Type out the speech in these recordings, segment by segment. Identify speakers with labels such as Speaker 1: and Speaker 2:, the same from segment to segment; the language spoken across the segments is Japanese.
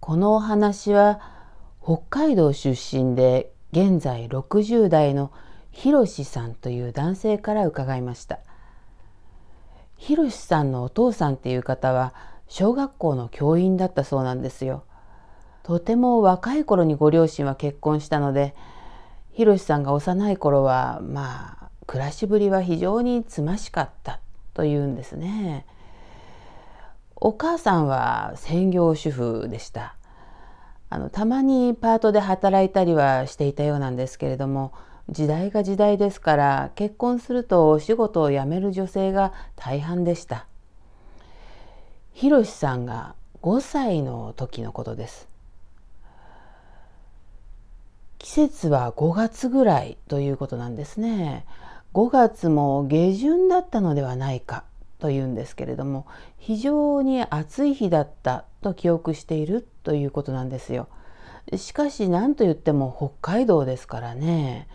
Speaker 1: このお話は北海道出身で現在60代のひろしさんという男性から伺いました。ひろしさんのお父さんっていう方は小学校の教員だったそうなんですよ。とても若い頃にご両親は結婚したのでひろしさんが幼い頃はまあ暮らしぶりは非常につましかったというんですね。お母さんは専業主婦でした。あのたまにパートで働いたりはしていたようなんですけれども時代が時代ですから結婚するとお仕事を辞める女性が大半でした。ひろしさんが5歳の時のことです。季節は5月ぐらいということなんですね。5月も下旬だったのではないか。というんですけれども非常に暑い日だったと記憶しているということなんですよ。しかし何と言っても北海道ですからね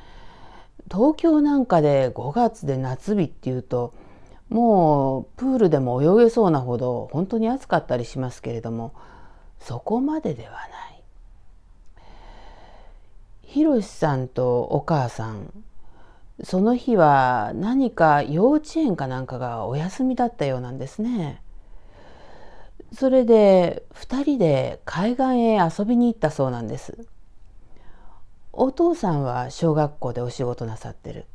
Speaker 1: 東京なんかで5月で夏日っていうともうプールでも泳げそうなほど本当に暑かったりしますけれどもそこまでではない。ひろしさんとお母さんその日は何か幼稚園かなんかがお休みだったようなんですね。それで2人で海岸へ遊びに行ったそうなんです。お父さんは小学校でお仕事なさってる。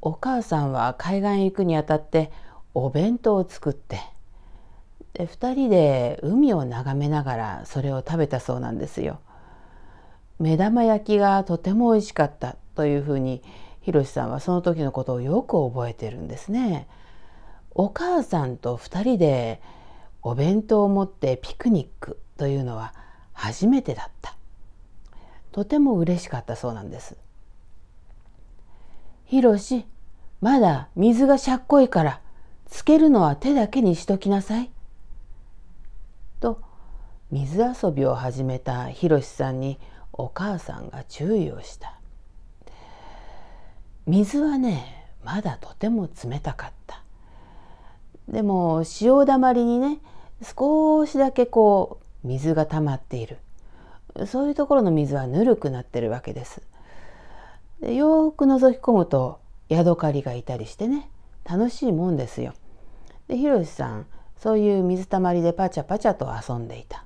Speaker 1: お母さんは海岸へ行くにあたってお弁当を作ってで2人で海を眺めながらそれを食べたそうなんですよ。目玉焼きがとても美味しかったというふうにひろしさんはその時のことをよく覚えてるんですね。お母さんと2人でお弁当を持ってピクニックというのは初めてだった。とても嬉しかったそうなんです。ひろし、まだ水がしゃっこいからつけるのは手だけにしときなさい。と水遊びを始めたひろしさんにお母さんが注意をした。水はねまだとても冷たかった。でも潮だまりにね少しだけこう水が溜まっている。そういうところの水はぬるくなってるわけです。でよく覗き込むとヤドカリがいたりしてね楽しいもんですよ。でひろしさんそういう水たまりでパチャパチャと遊んでいた。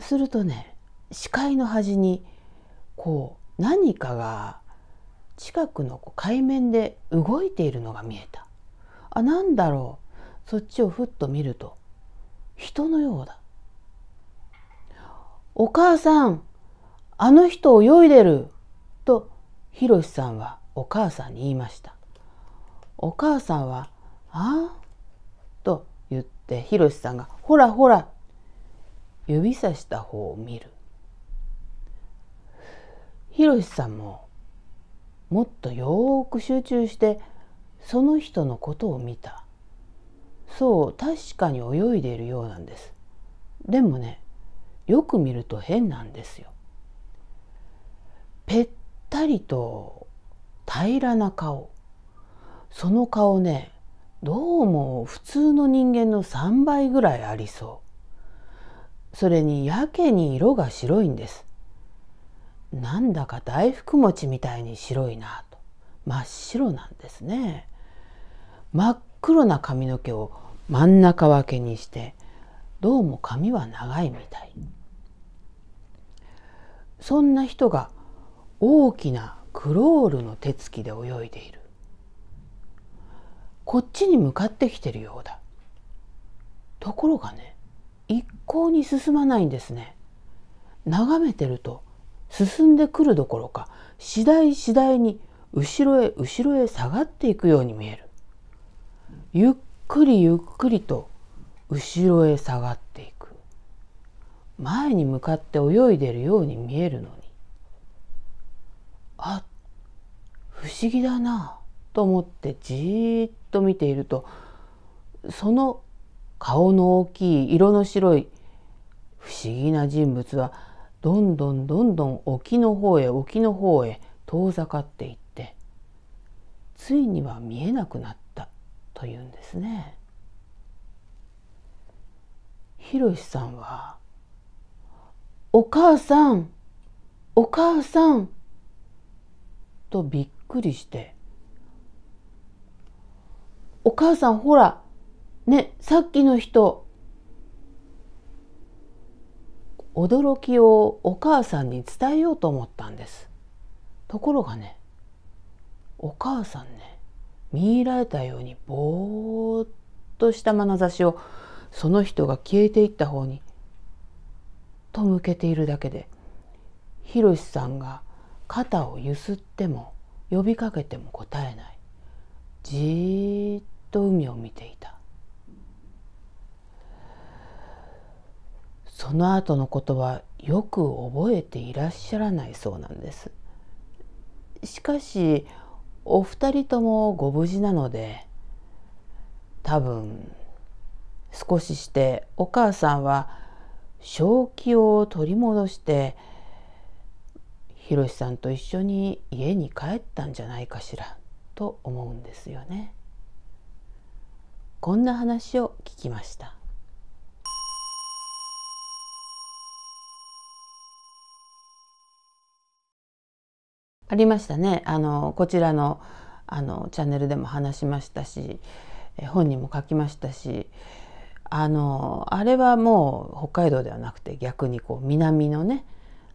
Speaker 1: するとね視界の端にこう何かが近くの海面で動いているのが見えた。あなんだろう。そっちをふっと見ると人のようだ。お母さんあの人泳いでる。とひろしさんはお母さんに言いました。お母さんは「ああ?」と言ってひろしさんが「ほらほら」指さした方を見る。ひろしさんももっとよく集中してその人のことを見た。そう確かに泳いでいるようなんです。でもねよく見ると変なんですよ。ぺったりと平らな顔。その顔ねどうも普通の人間の3倍ぐらいありそう。それにやけに色が白いんです。なんだか大福餅みたいに白いなと。真っ白なんですね。真っ黒な髪の毛を真ん中分けにしてどうも髪は長いみたい。そんな人が大きなクロールの手つきで泳いでいる。こっちに向かってきてるようだ。ところがね一向に進まないんですね。眺めてると進んでくるどころか次第次第に後ろへ後ろへ下がっていくように見える。ゆっくりゆっくりと後ろへ下がっていく。前に向かって泳いでるように見えるのにあ不思議だなと思ってじーっと見ているとその顔の大きい色の白い不思議な人物はどんどんどんどん沖の方へ沖の方へ遠ざかっていってついには見えなくなったというんですね。ひろしさんは「お母さんお母さん」とびっくりして「お母さんほらねさっきの人」驚きをお母さんに伝えようと思ったんです。ところがねお母さんね見入られたようにぼーっとした眼差しをその人が消えていった方にと向けているだけでひろしさんが肩をゆすっても呼びかけても答えない。じーっと海を見ていた。その後のことはよく覚えていらっしゃらないそうなんですしかしお二人ともご無事なので多分少ししてお母さんは正気を取り戻してひろしさんと一緒に家に帰ったんじゃないかしらと思うんですよね。こんな話を聞きました。ありましたねあのこちらのあのチャンネルでも話しましたし本にも書きましたしあのあれはもう北海道ではなくて逆にこう南のね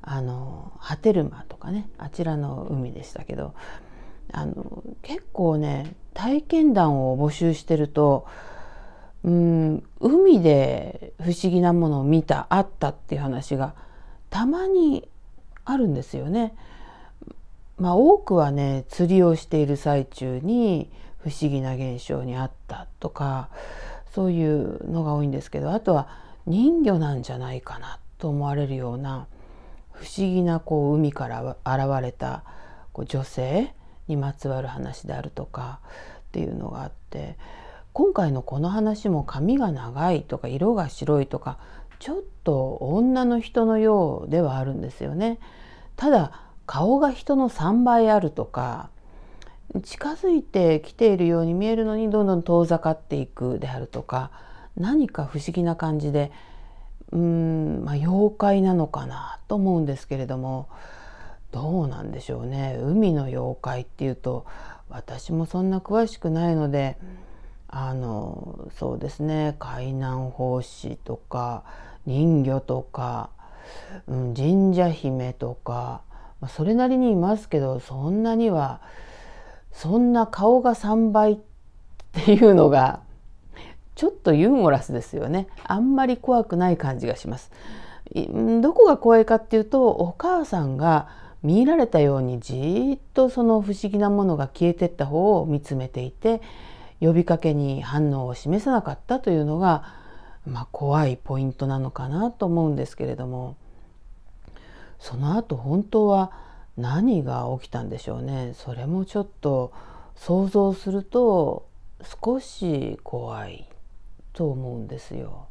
Speaker 1: あの波照間とかねあちらの海でしたけどあの結構ね体験談を募集してるとうん海で不思議なものを見たあったっていう話がたまにあるんですよね。まあ、多くはね釣りをしている最中に不思議な現象にあったとかそういうのが多いんですけどあとは人魚なんじゃないかなと思われるような不思議なこう海から現れたこう女性にまつわる話であるとかっていうのがあって今回のこの話も髪が長いとか色が白いとかちょっと女の人のようではあるんですよね。ただ顔が人の3倍あるとか近づいてきているように見えるのにどんどん遠ざかっていくであるとか何か不思議な感じでうん、まあ、妖怪なのかなと思うんですけれどもどうなんでしょうね。海の妖怪っていうと私もそんな詳しくないのであのそうですね。海南法師とか人魚とか、うん、神社姫とかまあ、それなりにいますけどそんなにはそんな顔が3倍っていうのがちょっとユーモラスですよねあんまり怖くない感じがしますどこが怖いかっていうとお母さんが見られたようにじっとその不思議なものが消えてった方を見つめていて呼びかけに反応を示さなかったというのが、まあ、怖いポイントなのかなと思うんですけれども。その後本当は何が起きたんでしょうねそれもちょっと想像すると少し怖いと思うんですよ。